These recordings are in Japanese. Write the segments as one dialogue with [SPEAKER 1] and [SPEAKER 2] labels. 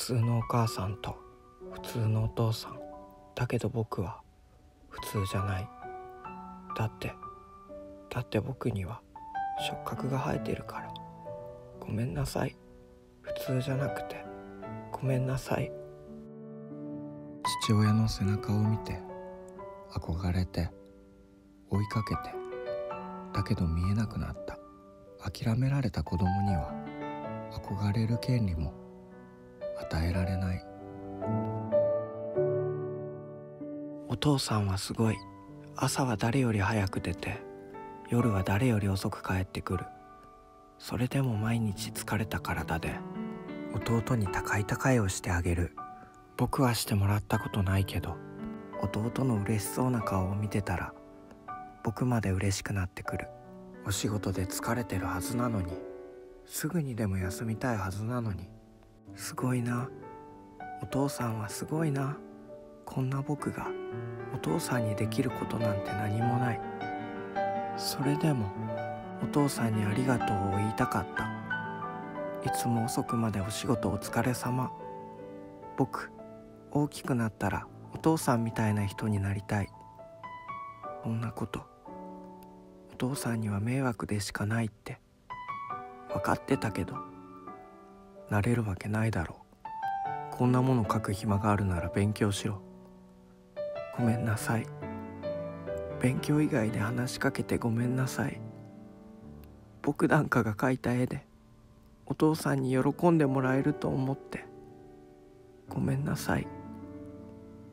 [SPEAKER 1] 通のお母さんと普通のお父さんだけど僕は普通じゃない。だってだって僕には触覚が生えてるから。ごめんなさい。普通じゃなくてごめんなさい。父親の背中を見て憧れて追いかけてだけど見えなくなった。諦められた子供には憧れる権利も与えられない。お父さんはすごい。朝は誰より早く出て夜は誰より遅く帰ってくる。それでも毎日疲れた体で弟に高い高いをしてあげる。僕はしてもらったことないけど弟の嬉しそうな顔を見てたら僕まで嬉しくなってくる。お仕事で疲れてるはずなのにすぐにでも休みたいはずなのにすごいな。お父さんはすごいな。こんな僕がお父さんにできることなんて何もない。それでもお父さんにありがとうを言いたかった。いつも遅くまでお仕事お疲れ様。僕大きくなったらお父さんみたいな人になりたい。そんなこと。お父さんには迷惑でしかないって。分かってたけど。なれるわけないだろう。こんなもの書く暇があるなら勉強しろ。ごめんなさい。勉強以外で話しかけてごめんなさい。僕なんかが描いた絵でお父さんに喜んでもらえると思って。ごめんなさい。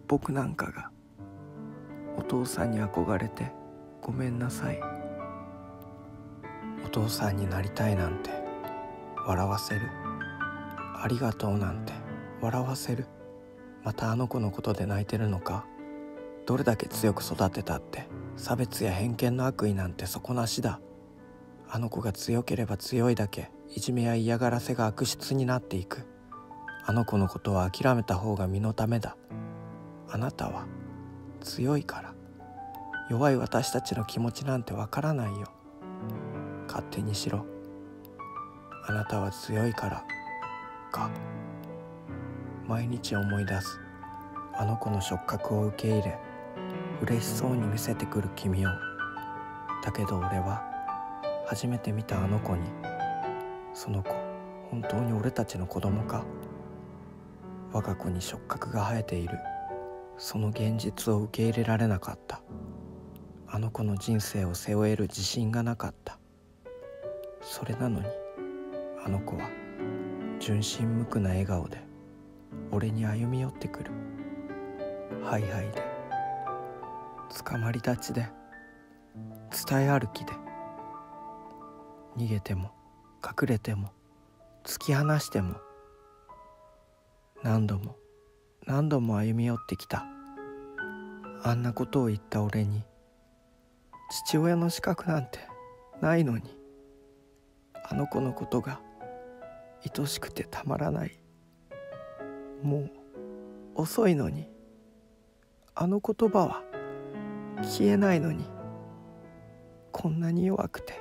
[SPEAKER 1] 僕なんかがお父さんに憧れてごめんなさい。お父さんになりたいなんて笑わせる。ありがとうなんて笑わせる。またあの子のことで泣いてるのか？どれだけ強く育てたって差別や偏見の悪意なんて底なしだ。あの子が強ければ強いだけいじめや嫌がらせが悪質になっていく。あの子のことは諦めた方が身のためだ。あなたは強いから。弱い私たちの気持ちなんてわからないよ。勝手にしろ。あなたは強いから。か。毎日思い出す。あの子の触覚を受け入れ嬉しそうに見せてくる君を。だけど俺は初めて見たあの子にその子本当に俺たちの子供か。我が子に触覚が生えている。その現実を受け入れられなかった。あの子の人生を背負える自信がなかった。それなのにあの子は純真無垢な笑顔で俺に歩み寄ってくる。ハイハイで捕まり立ちで伝え歩きで。逃げても隠れても突き放しても何度も何度も歩み寄ってきた。あんなことを言った俺に父親の資格なんてないのにあの子のことが愛しくてたまらない。もう遅いのに。あの言葉は消えないのに。こんなに弱くて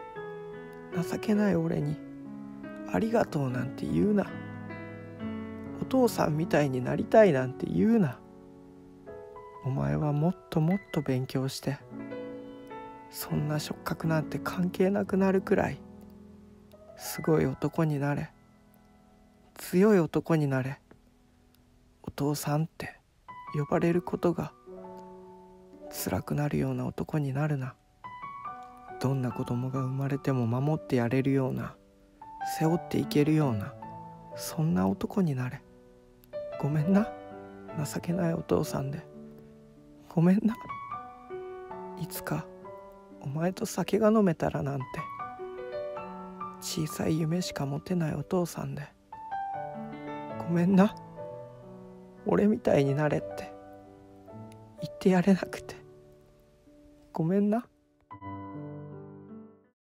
[SPEAKER 1] 情けない俺にありがとうなんて言うな。お父さんみたいになりたいなんて言うな。お前はもっともっと勉強してそんな触覚なんて関係なくなるくらいすごい男になれ。強い男になれ。お父さんって呼ばれることが辛くなるような男になるな。どんな子供が生まれても守ってやれるような背負っていけるようなそんな男になれ。ごめんな。情けないお父さんで。ごめんな。いつかお前と酒が飲めたらなんて。小さい夢しか持てないお父さんで。ごめんな。俺みたいになれって。言ってやれなくて。ごめんな。